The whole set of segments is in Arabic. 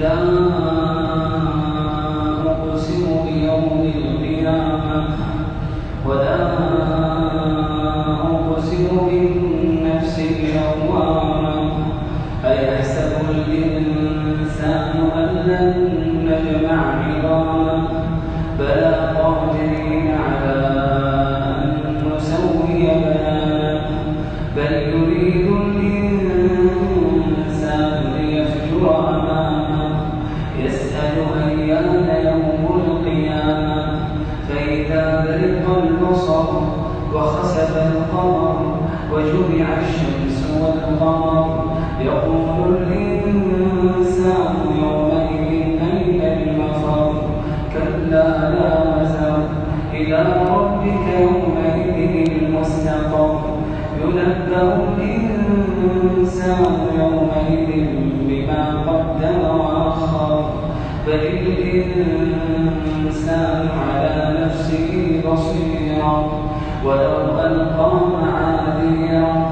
لا أقسم بيوم القيامة ولا أقسم بالنفس اللوامة أيحسب الإنسان أن لن نجمع عظامه؟ بلى الشمس والقمر يقول الإنسان يومئذ أين المفر؟ كلا لا وزر إلى ربك يومئذ المستقر. ينبأ الإنسان يومئذ بما قدم وأخر. بل الإنسان على نفسه بصيرا ولو ألقى معاذيرا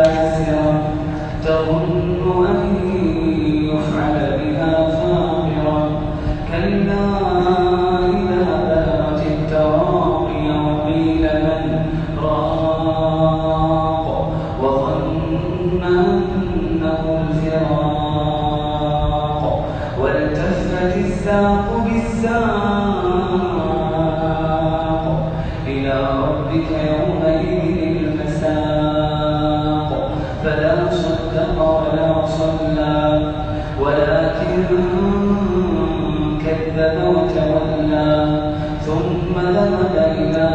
باسرة تظن أن يفعل بها فاقرة كلا إذا بلغت من راق وظن أنه الفراق والتفت الساق بالساق فلا صدق ولا صلى. ولكن كذب وتولى ثم ذهب إلى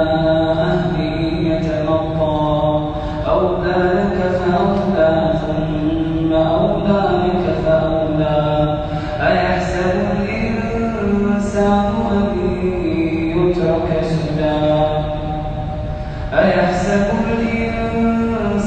أهله يتمطى. أولى لك فأولى ثم أولى لك فأولى. أيحسب الإنسان أن يترك سدى؟ أيحسب الإنسان